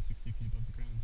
60 feet above the ground.